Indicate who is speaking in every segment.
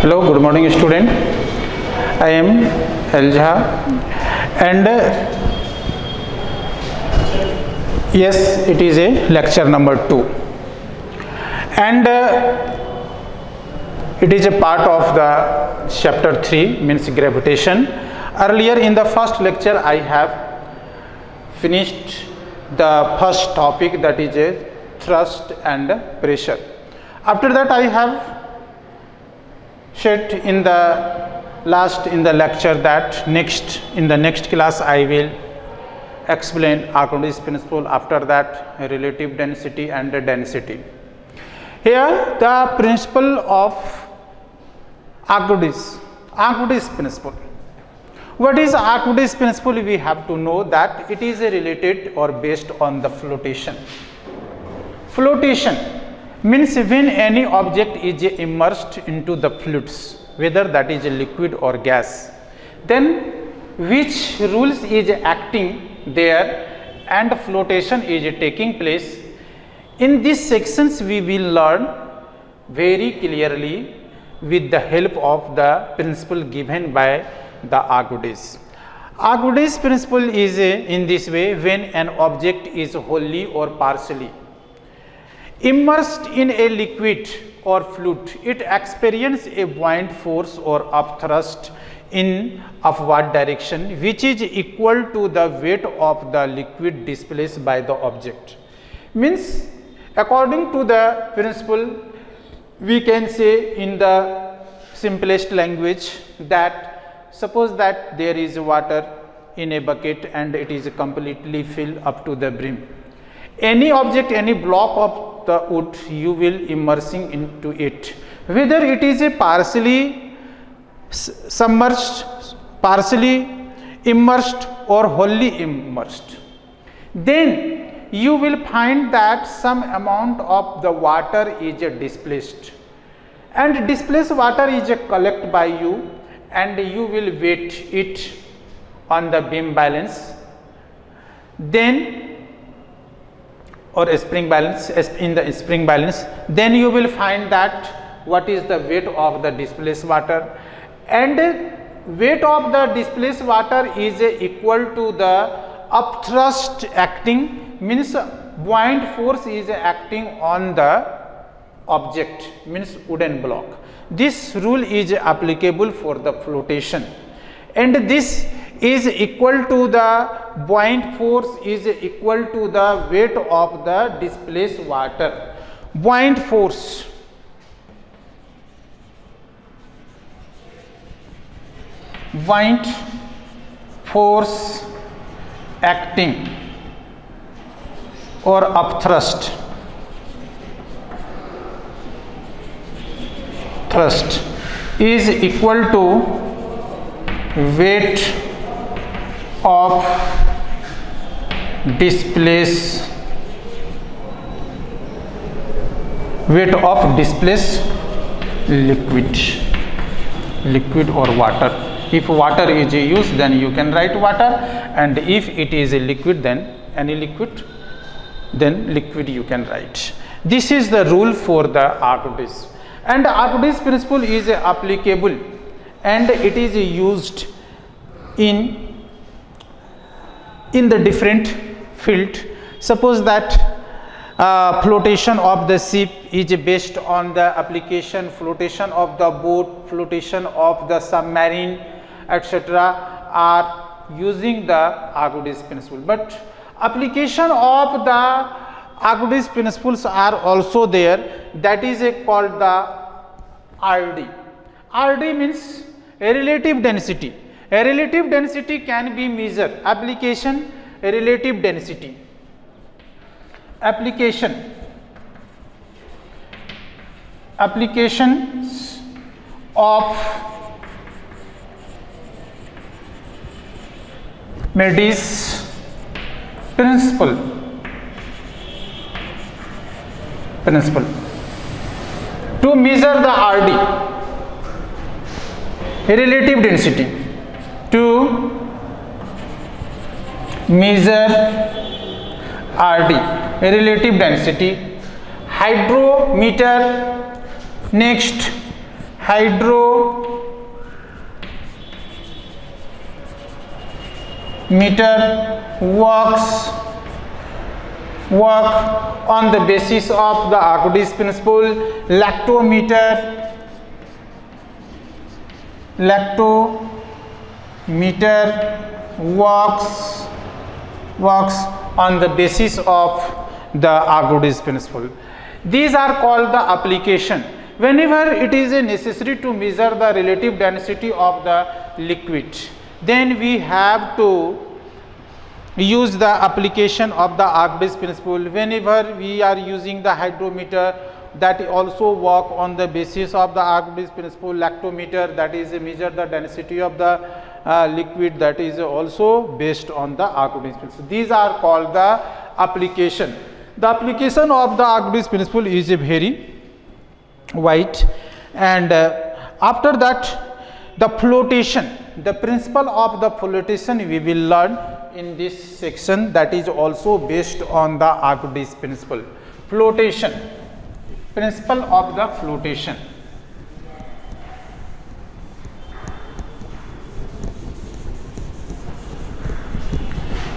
Speaker 1: Hello, good morning student. I am Elja and uh, yes, it is a lecture number 2 and uh, it is a part of the chapter 3 means gravitation. Earlier in the first lecture I have finished the first topic that is a thrust and pressure. After that I have said in the last in the lecture that next in the next class I will explain Archimedes principle after that relative density and density. Here the principle of Archimedes, Archimedes principle. What is Archimedes principle? We have to know that it is related or based on the flotation. Flotation means when any object is immersed into the fluids whether that is a liquid or gas then which rules is acting there and flotation is taking place in these sections we will learn very clearly with the help of the principle given by the Archimedes. Archimedes principle is in this way when an object is wholly or partially immersed in a liquid or fluid it experiences a buoyant force or upthrust in upward direction which is equal to the weight of the liquid displaced by the object. Means according to the principle we can say in the simplest language that suppose that there is water in a bucket and it is completely filled up to the brim. Any object any block of the wood you will immersing into it. Whether it is a partially submerged partially immersed or wholly immersed then you will find that some amount of the water is displaced. And displaced water is collected by you and you will weight it on the beam balance. Then or spring balance in the spring balance then you will find that what is the weight of the displaced water. And weight of the displaced water is equal to the upthrust acting means buoyant force is acting on the object means wooden block. This rule is applicable for the flotation. And this is equal to the buoyant force is equal to the weight of the displace water buoyant force buoyant force acting और upthrust thrust is equal to weight of displace weight of displaced liquid liquid or water. If water is used then you can write water and if it is a liquid then any liquid then liquid you can write. This is the rule for the Archimedes and Archimedes principle is applicable and it is used in in the different field suppose that uh, flotation of the ship is based on the application flotation of the boat flotation of the submarine etc are using the Archimedes principle but application of the Archimedes principles are also there that is called the RD. RD means a relative density. A relative density can be measured. Application relative density. Application. Applications of Archimedes principle. Principle. To measure the RD relative density to measure RD relative density hydrometer next hydro meter works work on the basis of the Archimedes principle lactometer lactometer works works on the basis of the Archimedes principle. These are called the application. Whenever it is necessary to measure the relative density of the liquid then we have to use the application of the Archimedes principle. Whenever we are using the hydrometer that also work on the basis of the Archimedes principle. Lactometer that is measure the density of the liquid that is also based on the Archimedes principle. These are called the application. The application of the Archimedes principle is very wide and uh, after that the flotation the principle of the flotation we will learn in this section that is also based on the Archimedes principle. Flotation, principle of the flotation.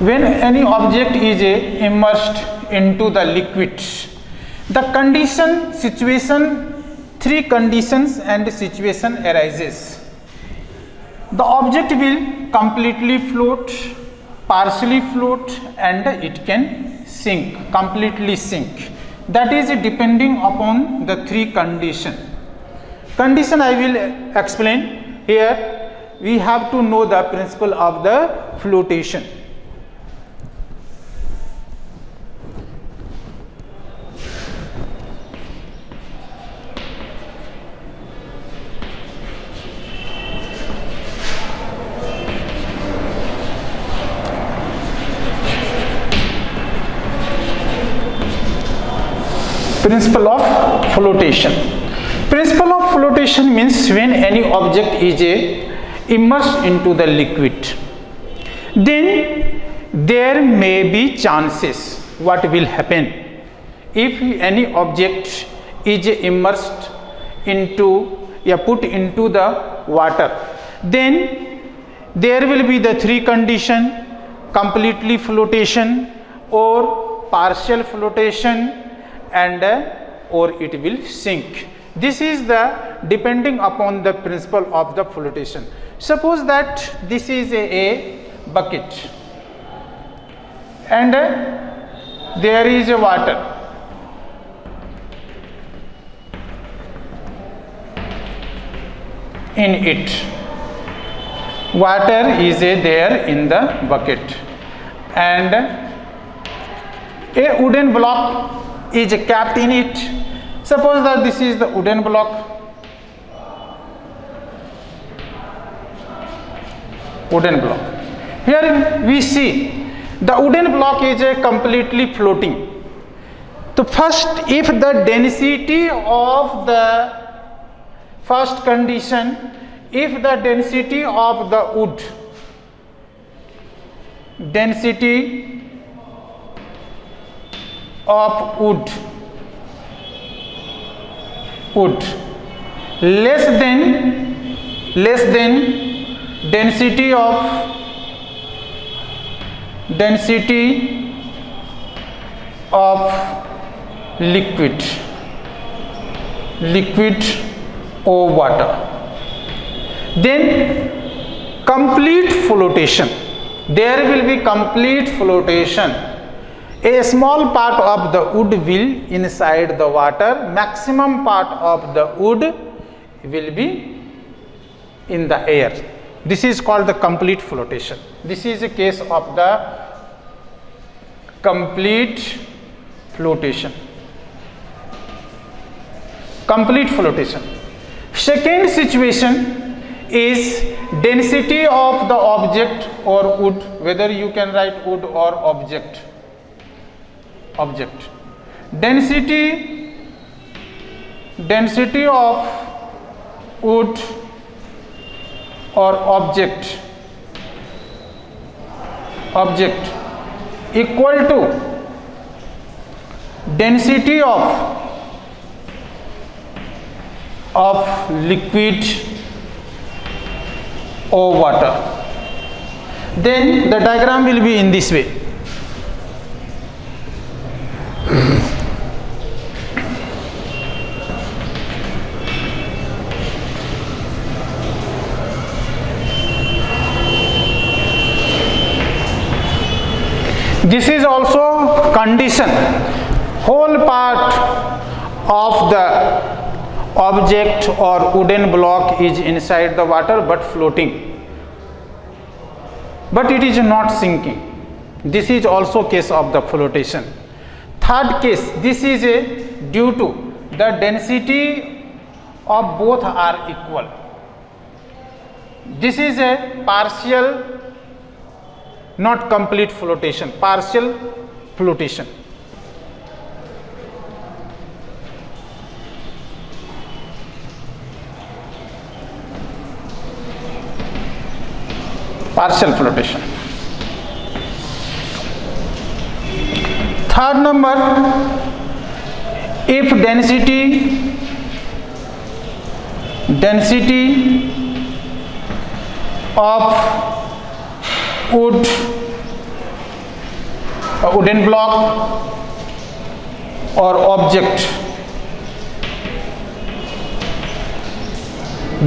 Speaker 1: When any object is eh, immersed into the liquid, the condition, situation, three conditions and situation arises. The object will completely float partially float and it can sink completely sink. That is depending upon the three condition. Condition i will explain here. We have to know the principle of the flotation principle of flotation. Principle of flotation means when any object is a immersed into the liquid then there may be chances what will happen. If any object is immersed into yeah, put into the water then there will be the three condition completely flotation or partial flotation and uh, or it will sink. This is the depending upon the principle of the flotation. Suppose that this is a, a bucket and uh, there is a water. in it water is a there in the bucket and a wooden block is kept in it. Suppose that this is the wooden block. Wooden block. Here we see the wooden block is a completely floating. So first if the density of the first condition if the density of the wood density of wood. Wood. Less than less than density of density of liquid. Liquid or water. Then complete flotation. There will be complete flotation a small part of the wood will inside the water, maximum part of the wood will be in the air. This is called the complete flotation. This is a case of the complete flotation. Complete flotation. Second situation is density of the object or wood, whether you can write wood or object object density density of wood or object object equal to density of of liquid or water then the diagram will be in this way this is also condition. Whole part of the object or wooden block is inside the water but floating. But it is not sinking. This is also case of the flotation. Third case this is a due to the density of both are equal. This is a partial not complete flotation partial flotation partial flotation third number if density density of wood a wooden block or object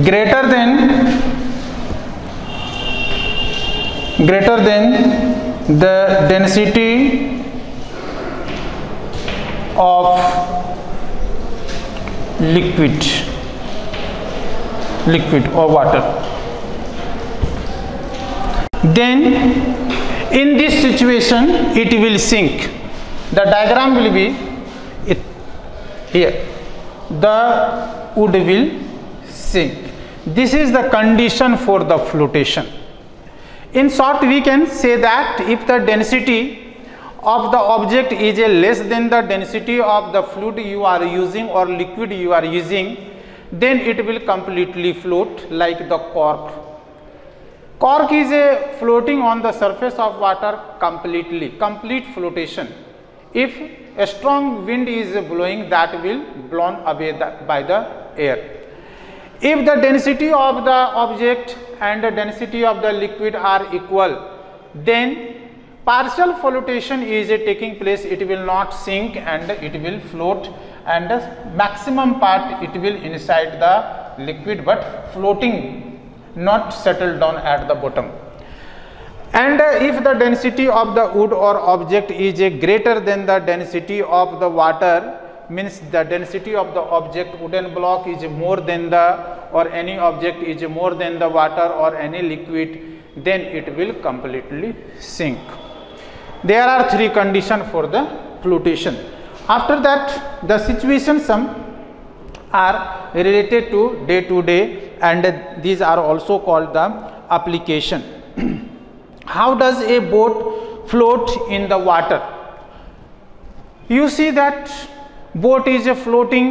Speaker 1: greater than greater than the density of liquid liquid or water then in this situation it will sink. The diagram will be it here. The wood will sink. This is the condition for the flotation. In short we can say that if the density of the object is a less than the density of the fluid you are using or liquid you are using then it will completely float like the cork cork is a floating on the surface of water completely complete flotation. If a strong wind is blowing that will blown away the, by the air. If the density of the object and the density of the liquid are equal then partial flotation is taking place. It will not sink and it will float and the maximum part it will inside the liquid but floating not settle down at the bottom. And uh, if the density of the wood or object is uh, greater than the density of the water means the density of the object wooden block is more than the or any object is more than the water or any liquid then it will completely sink. There are three conditions for the flotation after that the situation some are related to day to day and these are also called the application. How does a boat float in the water? You see that boat is floating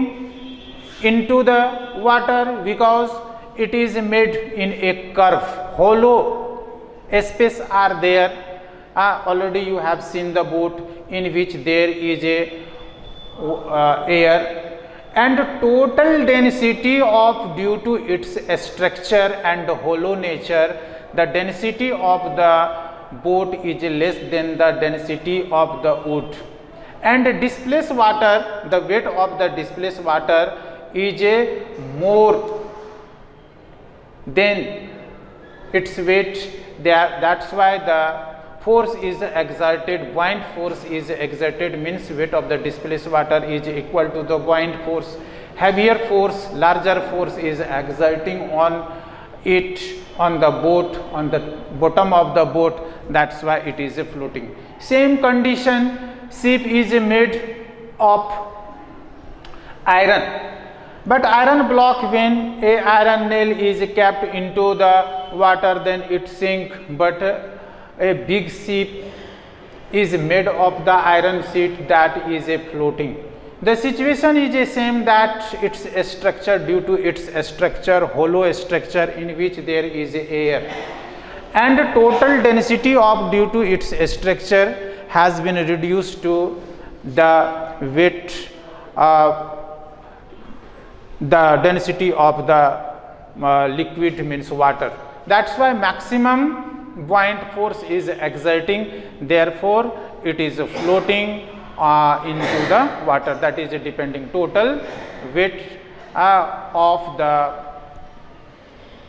Speaker 1: into the water because it is made in a curve, hollow space are there. Uh, already you have seen the boat in which there is a uh, air and total density of due to its structure and hollow nature the density of the boat is less than the density of the wood. And displaced water the weight of the displaced water is a more than its weight. That's why the force is exerted buoyant force is exerted means weight of the displaced water is equal to the buoyant force. Heavier force larger force is exerting on it on the boat on the bottom of the boat. That's why it is floating. Same condition ship is made of iron. But iron block when a iron nail is kept into the water then it sink. But a big ship is made of the iron sheet that is a floating. The situation is the same that its structure due to its structure hollow structure in which there is air and total density of due to its structure has been reduced to the weight uh, the density of the uh, liquid means water. That's why maximum buoyant force is exerting therefore it is floating uh, into the water. That is depending total weight uh, of the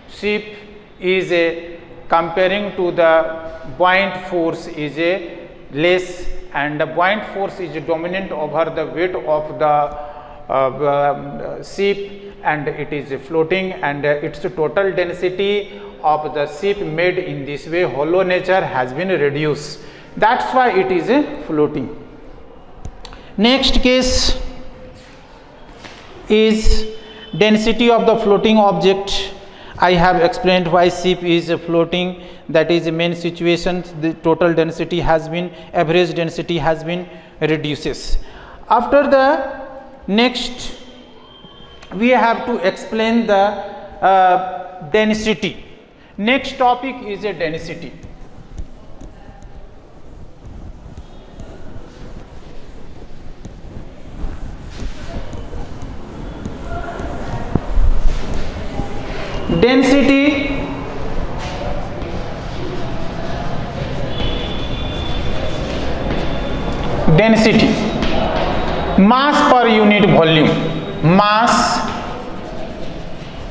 Speaker 1: ship is a comparing to the buoyant force is a less and the buoyant force is dominant over the weight of the uh, um, ship and it is floating and its total density of the ship made in this way hollow nature has been reduced. That's why it is a floating. Next case is density of the floating object. I have explained why ship is floating. That is the main situation. The total density has been average density has been reduces. After the next we have to explain the uh, density. Next topic is a density density density mass per unit volume mass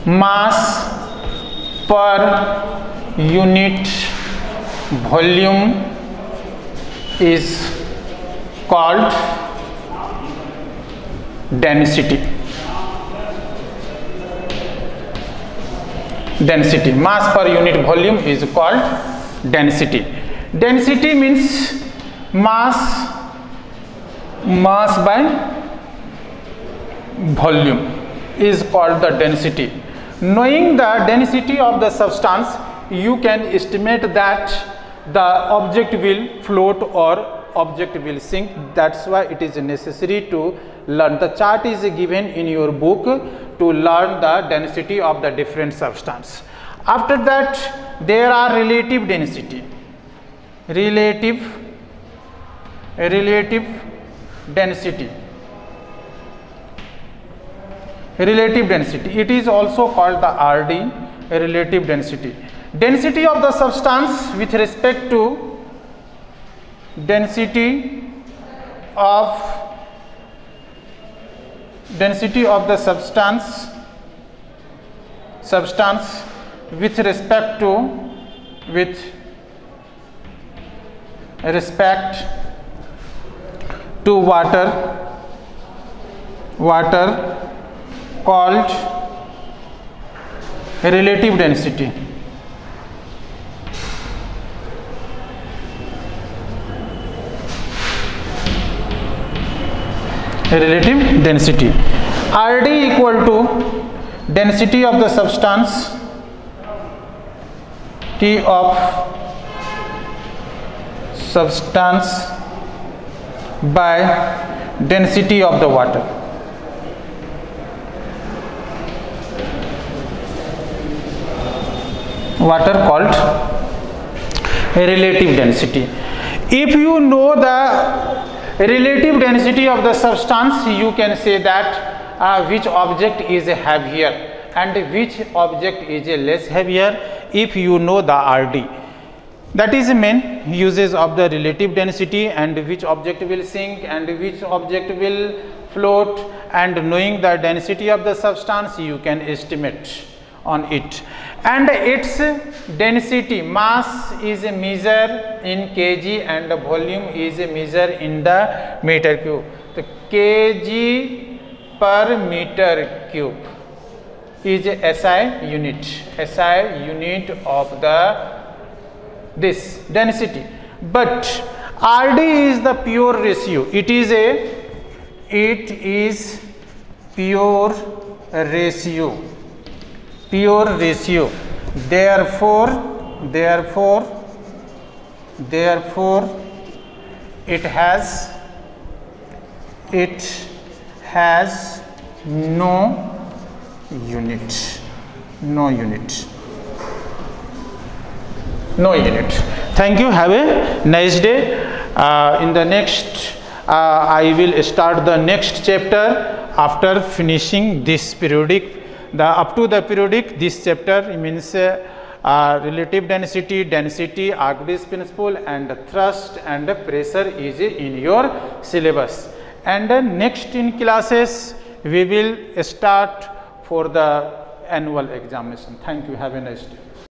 Speaker 1: mass per unit volume is called density density mass per unit volume is called density density means mass mass by volume is called the density knowing the density of the substance you can estimate that the object will float or object will sink. That's why it is necessary to learn. The chart is given in your book to learn the density of the different substance. After that there are relative density. Relative relative density relative density. It is also called the rd relative density. Density of the substance with respect to density of density of the substance substance with respect to with respect to water water called relative density. Relative density. Rd equal to density of the substance t of substance by density of the water water called relative density. If you know the relative density of the substance you can say that uh, which object is heavier and which object is less heavier if you know the RD that is the main uses of the relative density and which object will sink and which object will float and knowing the density of the substance you can estimate on it. And its density mass is a measure in kg and volume is a measure in the meter cube. The kg per meter cube is a SI unit. SI unit of the this density. But RD is the pure ratio. It is a it is pure ratio pure ratio. Therefore therefore therefore it has it has no unit. No unit. No unit. Thank you. Have a nice day. Uh, in the next uh, I will start the next chapter after finishing this periodic. The up to the periodic, this chapter means uh, relative density, density, Archimedes principle and thrust and pressure is in your syllabus. And next in classes, we will start for the annual examination. Thank you. Have a nice day.